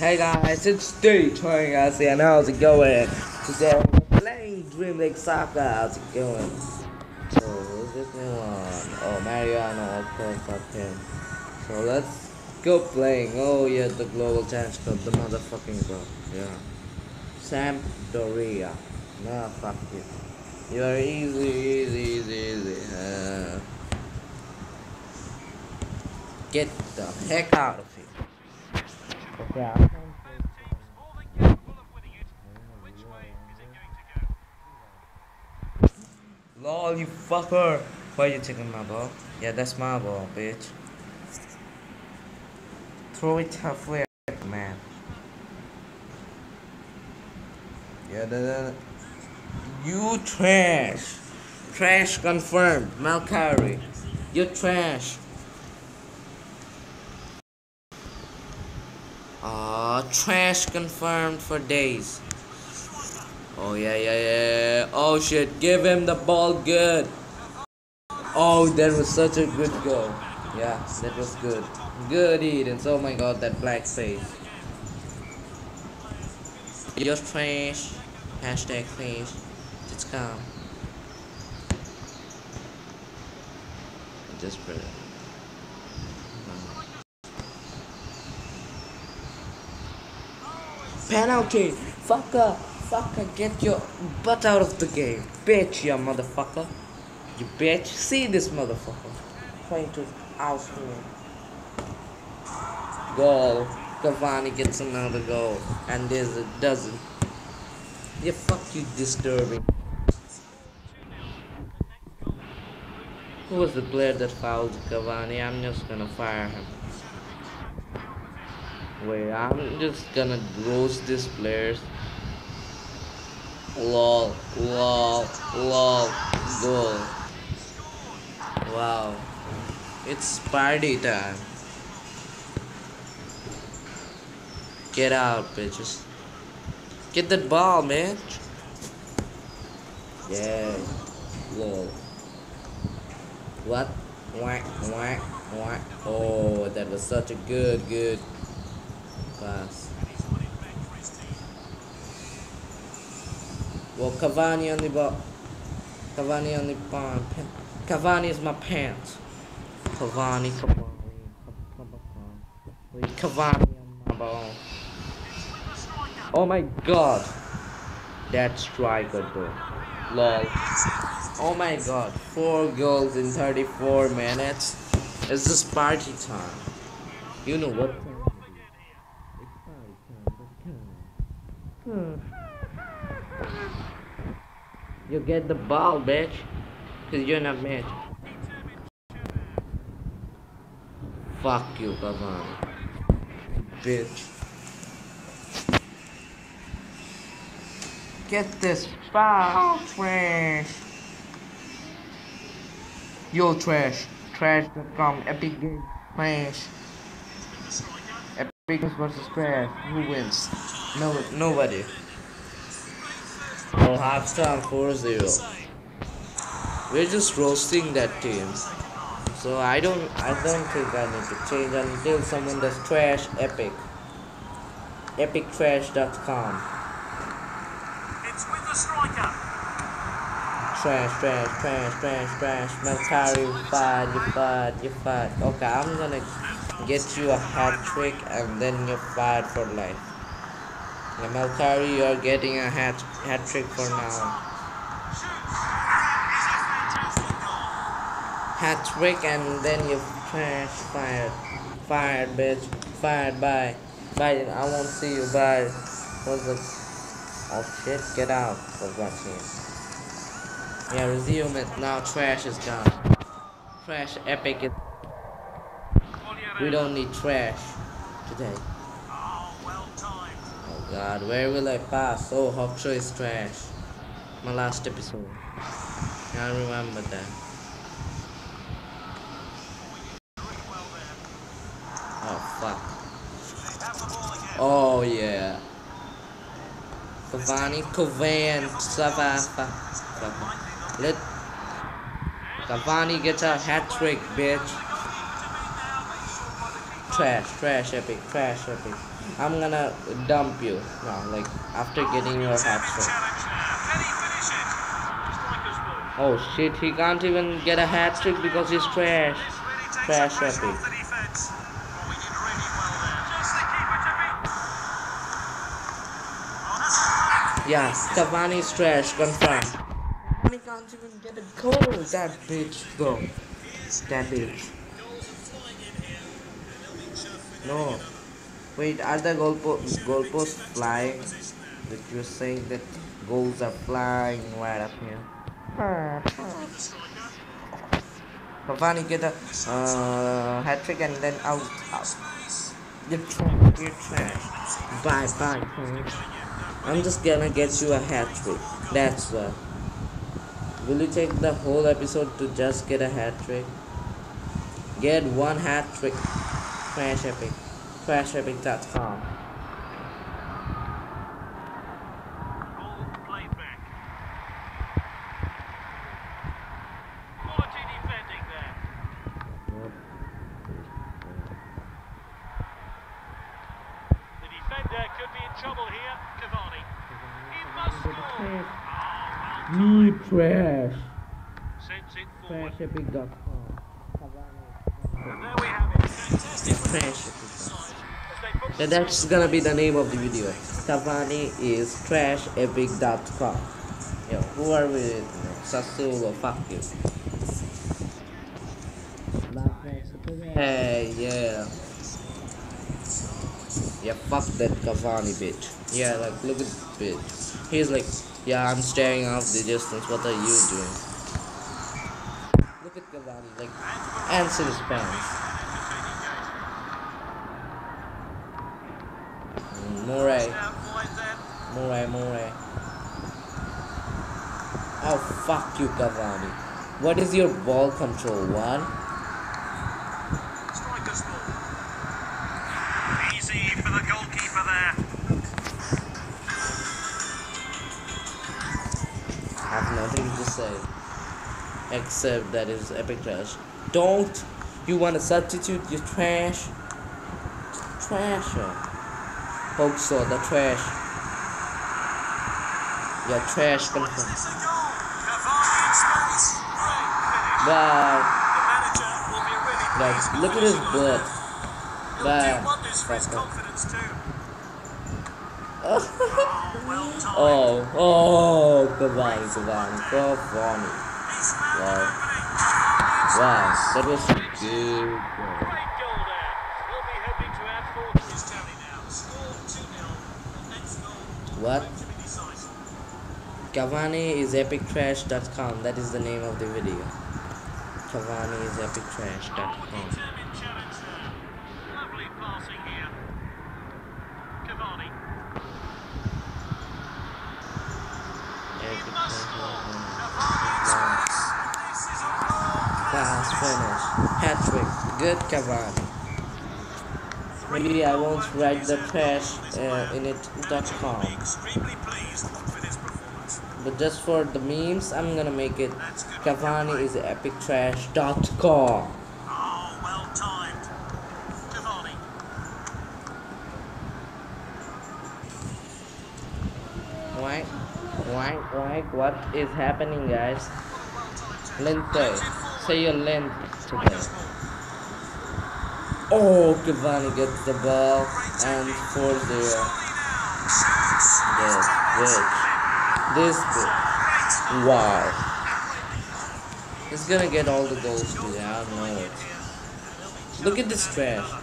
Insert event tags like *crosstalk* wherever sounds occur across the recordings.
Hey guys, it's Steve Trying guys and how's it going? Today I'm playing Dream League Soccer, how's it going? So who's this new one? Oh Mariano, of course fuck him. So let's go playing. Oh yeah, the Global Challenge Cup, the motherfucking cup. Yeah. Sam Doria. Nah fuck you. You are easy, easy, easy, easy. Uh, get the heck out of here. I'm LOL, you fucker! Why are you taking my ball? Yeah, that's my ball, bitch. Throw it halfway, man. Yeah, da. You trash. Trash confirmed. Malkari. You trash. Ah, trash confirmed for days. Oh yeah, yeah, yeah. Oh shit, give him the ball good. Oh, that was such a good goal. Yeah, that was good. Good Edens. Oh my god, that black face. You're trash. Hashtag. Just come. Just put Penalty! Fucker! Fucker, get your butt out of the game. Bitch, you motherfucker. You bitch. See this motherfucker. Trying to oust me. Goal. Cavani gets another goal. And there's a dozen. Yeah, fuck you disturbing. Who was the player that fouled Cavani? I'm just gonna fire him. Wait, I'm just gonna roast these players. Lol, lol, lol, goal. Wow. It's party time. Get out, bitches. Get that ball, man. Yeah. Lol. What? Whack, whack, whack. Oh, that was such a good, good pass. Well, Cavani on the ball. Cavani on the ball. Cavani is my pants. Cavani, Cavani, Cavani. Cavani on my ball. Oh my god. That striker though. Lol. Oh my god. Four goals in 34 minutes. It's just party time. You know what time it is. It's party time. But Hmm. You get the ball, bitch. Cause you're not mad. Fuck you, Cavani. Bitch. Get this ball, trash. Yo, trash. Trash.com. Epic game. Trash. Epic versus trash. Who wins? No, nobody. Oh, half time 4-0. We're just roasting that team. So I don't I don't think I need to change until someone does trash epic. Epictrash.com. It's with the striker. Trash, trash, trash, trash, trash. Melkari, you fired, you fired, you fired. Okay, I'm gonna get you a hat trick and then you're fired for life. Melkari, you're getting a hat hat trick for now. Hat trick and then you trash fired. Fired, bitch. Fired, bye. Bye, I won't see you, bye. What's the... Oh shit, get out of that team. Yeah, resume it. Now trash is gone. Trash epic is... We don't need trash today. God, where will I pass? Oh, Hawkshaw is trash. My last episode. I remember that. Oh fuck. Oh yeah. Cavani, Covan, Savafa. Let Cavani gets a hat trick, bitch. trash, trash epic, trash epic. I'm gonna dump you now, like after getting your hat trick. Oh shit, he can't even get a hat trick because he's trash. Trash. Oh. Oh, that's Yeah, Cavani's trash, confirmed. Cavani can't even get a goal. Oh, that bitch, though. That bitch. No. Wait, are the goalpo- goalposts flying? That you're saying that goals are flying right up here. Cavani get a uh, hat trick and then out. out. You're trash. You're trash. Bye bye. I'm just gonna get you a hat trick. That's what. Will you take the whole episode to just get a hat trick? Get one hat trick. Trash Epic. TrashEpic.com. Ball played back. Quality defending there. The defender could be in trouble here. Cavani. He must score. Oh, trash. Sends it forward. TrashEpic.com. And there we have it. Fantastic Trash Yeah, that's gonna be the name of the video. Cavani is TrashEpic.com. Yo, who are we? Sassuolo, fuck you. Hey, yeah. Yeah, fuck that Cavani bitch. Yeah, like, look at this bitch. He's like, yeah, I'm staring off the distance. What are you doing? Look at Cavani, like, answer his pants. Fuck you, Cavani. What is your ball control? One? Striker's ball. Easy for the goalkeeper there. I have nothing to say. Except that is epic trash. Don't you want to substitute your trash? Trasher. Hope so, the trash. Your trash confirmed. Wonders for his Fuck off. confidence too. *laughs* Oh, oh. Oh, oh, Cavani, Cavani. He's found Wow. Wow, that was good. goal. Great goal there. He'll be hoping to add four to his tally now. Score 2-0. Next goal What? to be decisive. Cavani is epictrash.com. That is the name of the video. Cavani is challenge there. Lovely passing here. Cavani. He must score. Cavani in space. This is a world Fast finish. Hat trick. Good Cavani. Maybe I won't write the trash uh, in it.com. Extremely pleased with his performance. But just for the memes, I'm gonna make it. Cavani is epictrash.com. Oh, well timed. Cavani. Why? Why? Why? What is happening, guys? Lente. Say your length today. Oh, Cavani gets the ball and 4 0. This bitch. This bitch. Wow. He's gonna get all the goals today, I know it. Look at this trash. *laughs*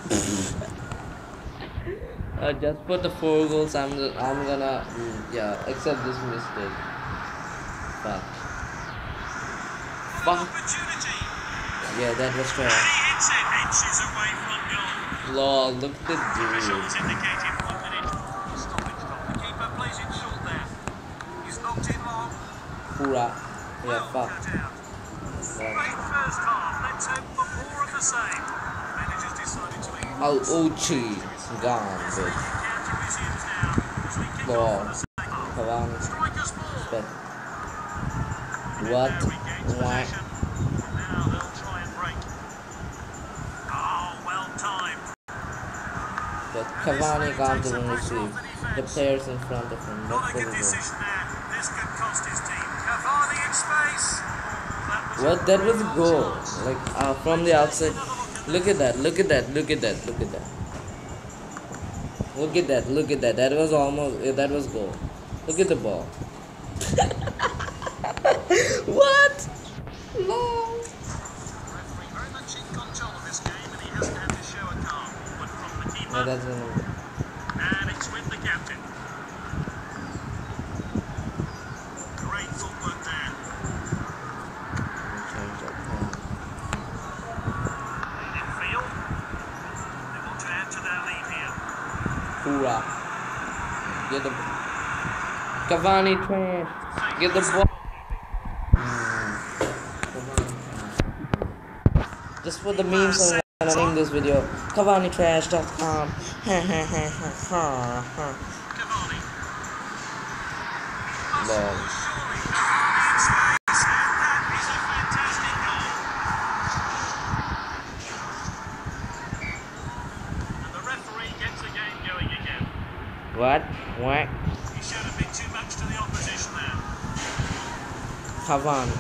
uh, just put the four goals, I'm I'm gonna yeah accept this mistake. Fuck. Fuck. Yeah, that was He trash. hits it inches away from goal. Lol, look at the dude. Oh, what? There regains Why? possession. Now they'll try and break. Oh, well timed. but Cavani can't even receive the players in front of him. Not That's What? That was a goal. Like uh, from the outside. Look at that. Look at that. Look at that. Look at that. Look at that. Look at that. That was almost. Yeah, that was goal. Look at the ball. *laughs* what? Lol. referee very much in control of this game, and he hasn't had to show a calm. But from the keeper, Yeah, that's an. and it's with the captain. Great footwork there. change that. In field, they want to add to their lead here. Hoorah. Get the. Cavani trash. Get the ball. Mm. Just for the memes, I'm gonna name this video CavaniTrash.com. *laughs* Cavani. Lol. Surely Cavani in space, and that is a fantastic goal. And the referee gets the game going again. What? What? He showed a bit too much to the opposition there. Cavani.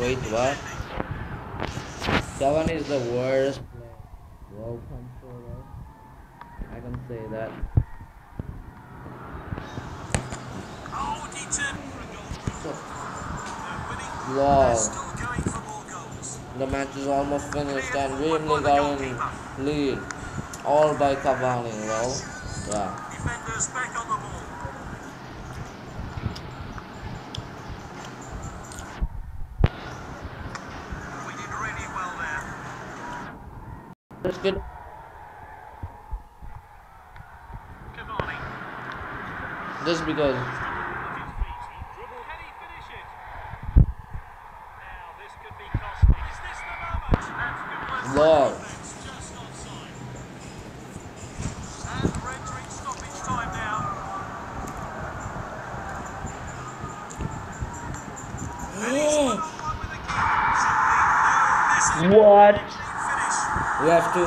Wait, what? Cavani is the worst player. World controller. I can say that. Goals. The match is almost finished and Wembley got in lead. All by Cavani, well. Yeah. Defenders back on the ball. We did really well there. That's good. Just because Can he finish it? Now this could be costly. Is this the moment? That's good work. Lol. That's just offside. And we're entering stoppage time now. And he's one on one with the keeper. Simply no What? We have to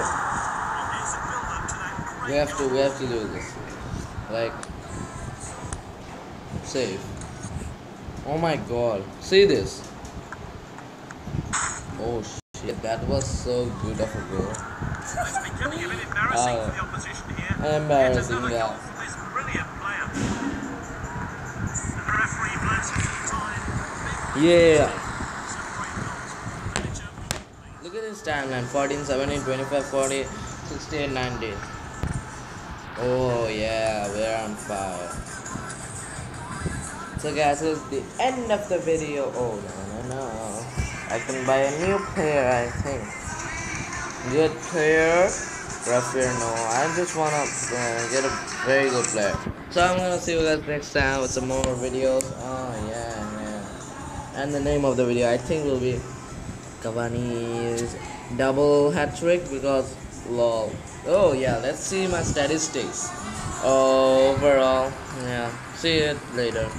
we have to we have to do this. Like save. Oh my god. See this. Oh shit, that was so good of a goal. Uh, embarrassing, yeah. goal from this brilliant player. And the referee blows it for time. Yeah. Some great goals. Manager will Look at this timeline 14, 17, 25, 40, 68, 90. Oh, yeah, we're on fire. So, guys, this is the end of the video. Oh, no, no, no. I can buy a new player, I think. Good player. Rafael, no. I just want to uh, get a very good player. So, I'm to see you guys next time with some more videos. Oh, yeah, yeah. And the name of the video, I think, will be Cavani's double hat trick because lol. Oh yeah, let's see my statistics. Overall, yeah. See you later.